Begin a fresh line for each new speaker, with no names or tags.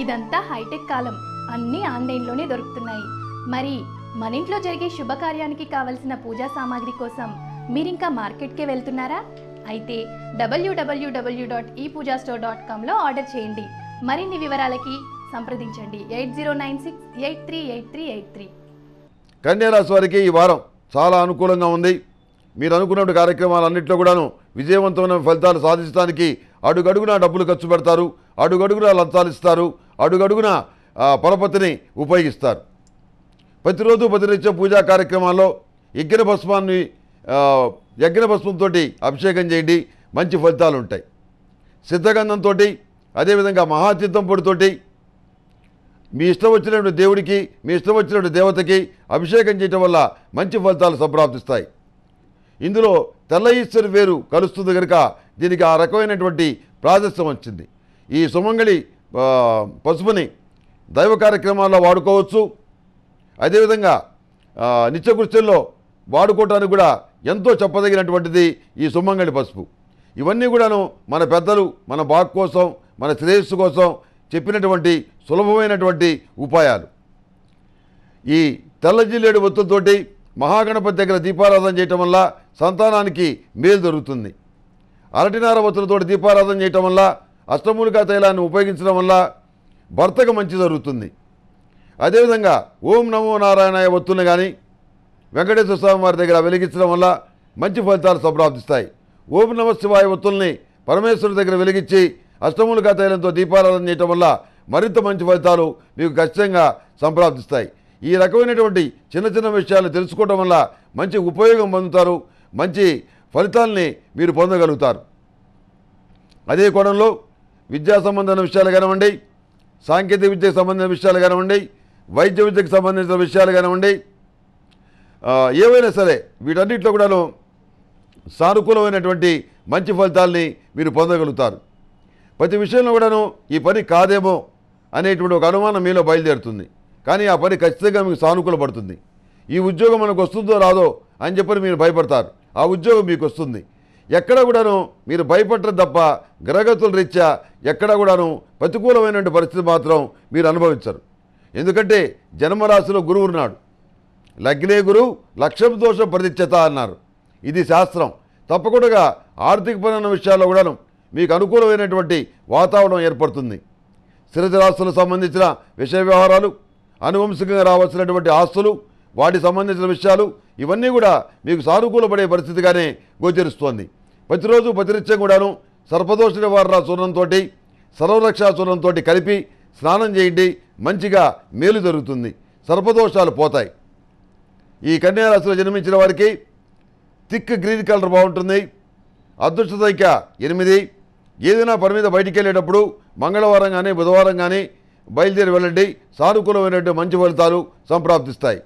ఇదంతా హైటెక్ కాలం. అన్నీ ఆన్లైన్లోనే దొరుకుతున్నాయి. మరి మన ఇంట్లో జరిగే శుభకార్యానికి కావలసిన పూజా సామాగ్రి కోసం మీరింకా మార్కెట్కే వెళ్తున్నారా? అయితే డబ్ల్యూడబ్ల్యూడబ్ల్యూ dot e Pooja store dot కామ్లో order చేయండి. మరిన్ని వివరాలకి సంప్రదించండి. Eight zero nine six eight three eight three eight three.
కన్యారాశి వారికి ఈ వారం చాలా అనుకూలంగా ఉంది. మీరు అనుకున్న కార్యక్రమాలన్నింటిలో కూడాను విజయవంతమైన ఫలితాలు సాధించడానికి అడుగడుగున డబ్బులు ఖర్చు పెడతారు. అడుగడుగున లంచాలు ఇస్తారు. అడుగడుగున పరపతిని ఉపయోగిస్తారు. ప్రతిరోజు ప్రతినిత్యం పూజా కార్యక్రమాల్లో యజ్ఞ భస్మాన్ని యజ్ఞ భస్మంతో అభిషేకం చేయండి. మంచి ఫలితాలు ఉంటాయి సిద్ధగంధంతో అదేవిధంగా మహాతీర్థం పొడితోటి మీ ఇష్టం వచ్చినటువంటి దేవుడికి మీ ఇష్టం వచ్చినటువంటి దేవతకి అభిషేకం చేయటం వల్ల మంచి ఫలితాలు సంప్రాప్తిస్తాయి. ఇందులో తెల్ల ఈశ్వరి వేరు కలుస్తుంది కనుక దీనికి ఆ రకమైనటువంటి ప్రాదర్శ్యం వచ్చింది. ఈ సుమంగళి పసుపుని దైవ కార్యక్రమాల్లో వాడుకోవచ్చు. అదేవిధంగా నిత్యకృత్యంలో వాడుకోవటానికి కూడా ఎంతో చెప్పదగినటువంటిది ఈ సుమంగళి పసుపు. ఇవన్నీ కూడాను మన పెద్దలు మన బాగు కోసం మన శ్రేయస్సు కోసం చెప్పినటువంటి సులభమైనటువంటి ఉపాయాలు. ఈ తెల్ల జిల్లేడు ఒత్తులతోటి మహాగణపతి దగ్గర దీపారాధన చేయటం వల్ల సంతానానికి మేలు జరుగుతుంది అరటినార ఒత్తులతోటి దీపారాధన చేయటం వల్ల అష్టమూలికా తైలాన్ని ఉపయోగించడం వల్ల భర్తకు మంచి జరుగుతుంది. అదేవిధంగా ఓం నమో నారాయణ ఒత్తుల్ని కానీ వెంకటేశ్వర స్వామి వారి దగ్గర వెలిగించడం వల్ల మంచి ఫలితాలు సంప్రాప్తిస్తాయి. ఓం నమ శివాయ ఒత్తుల్ని పరమేశ్వరుడి దగ్గర వెలిగించి అష్టములుగా తైలంతో దీపారాధన చేయటం వల్ల మరింత మంచి ఫలితాలు మీకు ఖచ్చితంగా సంప్రాప్తిస్తాయి. ఈ రకమైనటువంటి చిన్న చిన్న విషయాలు తెలుసుకోవడం వల్ల మంచి ఉపయోగం పొందుతారు మంచి ఫలితాల్ని మీరు పొందగలుగుతారు. అదే కోణంలో విద్యా సంబంధమైన విషయాలు కానివ్వండి సాంకేతిక విద్యకు సంబంధించిన విషయాలు కానివ్వండి వైద్య విద్యకు సంబంధించిన విషయాలు కానివ్వండి ఏవైనా సరే వీటన్నిటిలో కూడాను సానుకూలమైనటువంటి మంచి ఫలితాల్ని మీరు పొందగలుగుతారు. ప్రతి విషయంలో కూడాను ఈ పని కాదేమో అనేటువంటి ఒక అనుమానం మీలో బయలుదేరుతుంది. కానీ ఆ పని ఖచ్చితంగా మీకు సానుకూల పడుతుంది ఈ ఉద్యోగం మనకు వస్తుందో రాదో అని చెప్పని మీరు భయపడతారు. ఆ ఉద్యోగం మీకు వస్తుంది. ఎక్కడ కూడాను మీరు భయపడటం తప్ప గ్రహగతుల రీత్యా ఎక్కడ కూడాను ప్రతికూలమైనటువంటి పరిస్థితి మాత్రం మీరు అనుభవించరు. ఎందుకంటే జన్మరాశిలో గురువు ఉన్నాడు. లగ్నే గురువు లక్ష్యం దోషం ప్రతిచ్చత అన్నారు. ఇది శాస్త్రం. తప్పకుండా ఆర్థికపరమైన విషయాల్లో కూడాను మీకు అనుకూలమైనటువంటి వాతావరణం ఏర్పడుతుంది. స్థిరచరాస్తులకు సంబంధించిన విషయ వ్యవహారాలు అనువంశికంగా రావాల్సినటువంటి ఆస్తులు వాటికి సంబంధించిన విషయాలు ఇవన్నీ కూడా మీకు సానుకూలపడే పరిస్థితిగానే గోచరిస్తోంది. ప్రతిరోజు ప్రతినిత్యం కూడాను సర్పదోష నివారణ చూర్ణంతో సర్వరక్షా చూర్ణంతో కలిపి స్నానం చేయండి మంచిగా మేలు జరుగుతుంది సర్పదోషాలు పోతాయి. ఈ కన్యారాశిలో జన్మించిన వారికి థిక్ గ్రీన్ కలర్ బాగుంటుంది. అదృష్ట సంఖ్య ఎనిమిది. ఏదైనా పని మీద బయటికి వెళ్ళేటప్పుడు మంగళవారం కానీ బుధవారం కానీ బయలుదేరి వెళ్ళండి. సానుకూలమైనటువంటి మంచి ఫలితాలు సంప్రాప్తిస్తాయి.